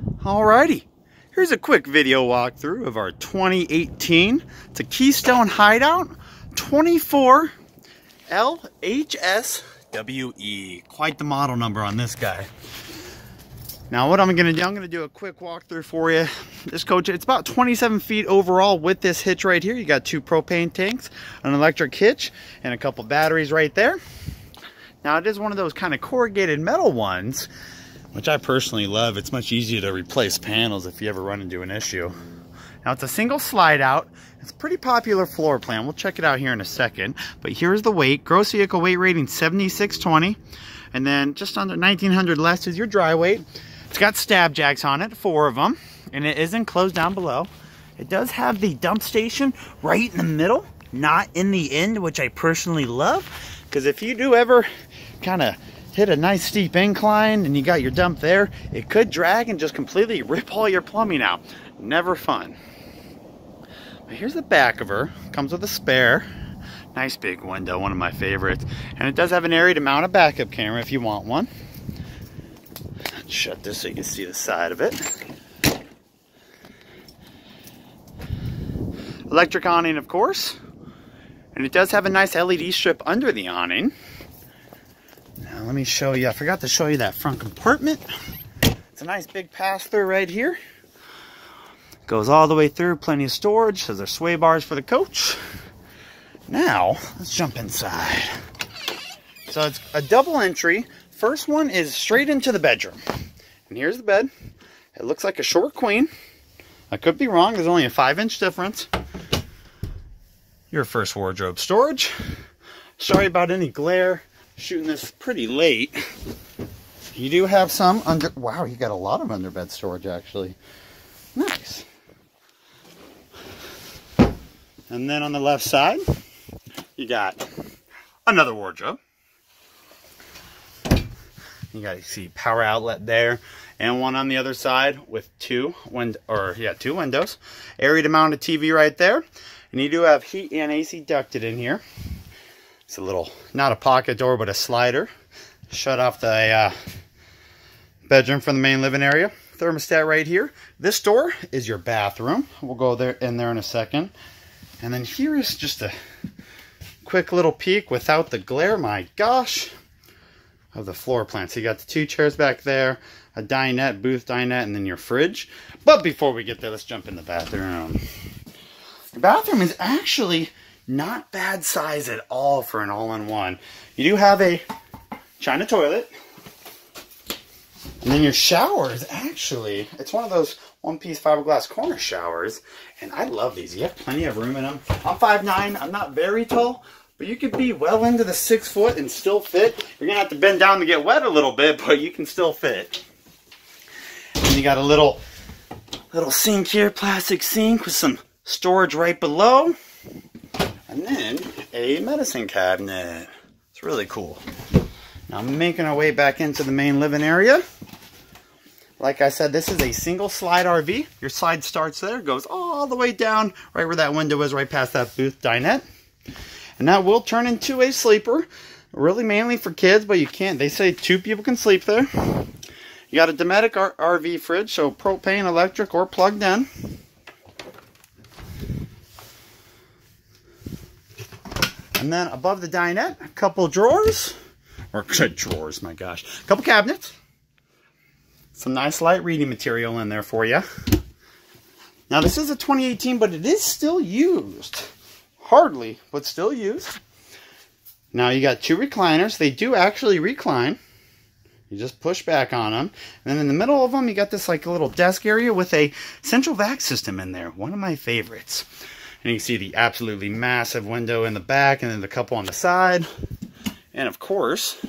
Alrighty, here's a quick video walkthrough of our 2018 it's a Keystone Hideout 24 LHSWE. Quite the model number on this guy. Now what I'm gonna do, I'm gonna do a quick walkthrough for you. This coach, it's about 27 feet overall with this hitch right here. You got two propane tanks, an electric hitch, and a couple batteries right there. Now it is one of those kind of corrugated metal ones, which I personally love. It's much easier to replace panels if you ever run into an issue. Now it's a single slide out. It's a pretty popular floor plan. We'll check it out here in a second. But here's the weight. Gross vehicle weight rating 7620. And then just under 1900 less is your dry weight. It's got stab jacks on it, four of them, and it is enclosed down below. It does have the dump station right in the middle, not in the end, which I personally love. Because if you do ever kind of hit a nice steep incline and you got your dump there, it could drag and just completely rip all your plumbing out. Never fun. But here's the back of her. Comes with a spare. Nice big window, one of my favorites. And it does have an area to mount a backup camera if you want one shut this so you can see the side of it. Electric awning, of course. And it does have a nice LED strip under the awning. Now let me show you, I forgot to show you that front compartment. It's a nice big pass-through right here. Goes all the way through, plenty of storage. So there's sway bars for the coach. Now, let's jump inside. So it's a double entry. First one is straight into the bedroom. And here's the bed. It looks like a short queen. I could be wrong. There's only a five inch difference. Your first wardrobe storage. Sorry about any glare. Shooting this pretty late. You do have some under, wow, you got a lot of underbed storage actually. Nice. And then on the left side, you got another wardrobe. You got to see power outlet there and one on the other side with two wind or yeah, two windows. Area to mount a TV right there. And you do have heat and AC ducted in here. It's a little, not a pocket door, but a slider. Shut off the uh, bedroom from the main living area. Thermostat right here. This door is your bathroom. We'll go there in there in a second. And then here is just a quick little peek without the glare. My gosh, of the floor plan. So you got the two chairs back there, a dinette, booth dinette, and then your fridge. But before we get there, let's jump in the bathroom. The bathroom is actually not bad size at all for an all-in-one. You do have a china toilet. And then your shower is actually, it's one of those one-piece fiberglass corner showers. And I love these. You have plenty of room in them. I'm 5'9". I'm not very tall, but you could be well into the six foot and still fit. You're gonna have to bend down to get wet a little bit, but you can still fit. And you got a little, little sink here, plastic sink with some storage right below. And then a medicine cabinet. It's really cool. Now I'm making our way back into the main living area. Like I said, this is a single slide RV. Your slide starts there, goes all the way down, right where that window is, right past that booth dinette. And that will turn into a sleeper. Really mainly for kids, but you can't. They say two people can sleep there. You got a Dometic RV fridge, so propane, electric, or plugged in. And then above the dinette, a couple drawers. Or drawers, my gosh. A couple cabinets. Some nice light reading material in there for you. Now this is a 2018, but it is still used hardly, but still used. Now you got two recliners. They do actually recline. You just push back on them. And then in the middle of them, you got this like a little desk area with a central vac system in there. One of my favorites. And you can see the absolutely massive window in the back and then the couple on the side. And of course,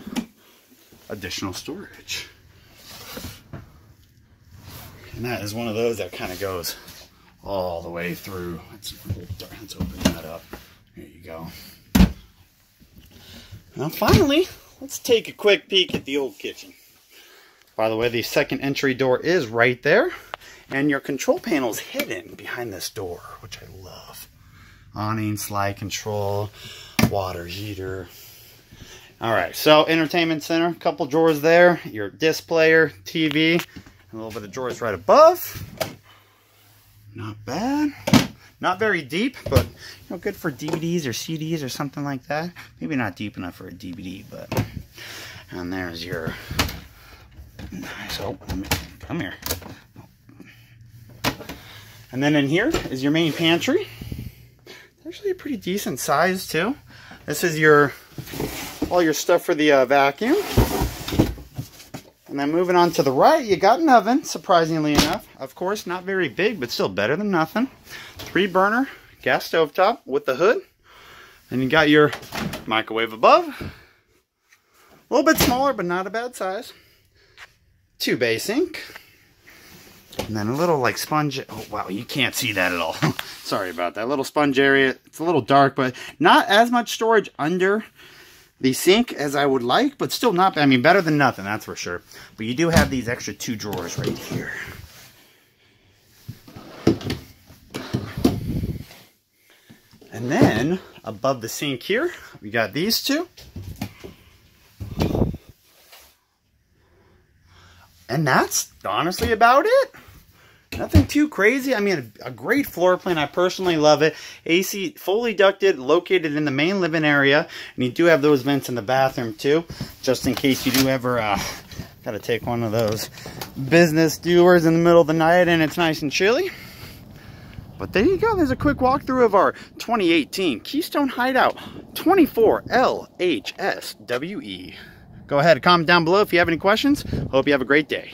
additional storage. And that is one of those that kind of goes all the way through. Let's, let's open that up. There you go. Now finally, let's take a quick peek at the old kitchen. By the way, the second entry door is right there. And your control panel is hidden behind this door, which I love. Awning, slide control, water heater. All right, so entertainment center, couple drawers there, your disc player, TV, a little bit of drawers right above. Not bad. Not very deep, but you know, good for DVDs or CDs or something like that. Maybe not deep enough for a DVD, but and there's your nice. Oh, come here. And then in here is your main pantry. It's actually a pretty decent size too. This is your all your stuff for the uh, vacuum. And then moving on to the right, you got an oven, surprisingly enough. Of course, not very big, but still better than nothing. Three burner gas stove top with the hood. And you got your microwave above. A little bit smaller, but not a bad size. Two bay sink. And then a little like sponge. Oh, wow, you can't see that at all. Sorry about that. Little sponge area. It's a little dark, but not as much storage under the sink as I would like, but still not, I mean, better than nothing, that's for sure. But you do have these extra two drawers right here. And then, above the sink here, we got these two. And that's honestly about it. Nothing too crazy. I mean, a, a, great floor plan. I personally love it. AC fully ducted, located in the main living area. And you do have those vents in the bathroom too, just in case you do ever, uh, got to take one of those business doers in the middle of the night and it's nice and chilly. But there you go. There's a quick walkthrough of our 2018 Keystone Hideout 24LHSWE. Go ahead, comment down below if you have any questions. Hope you have a great day.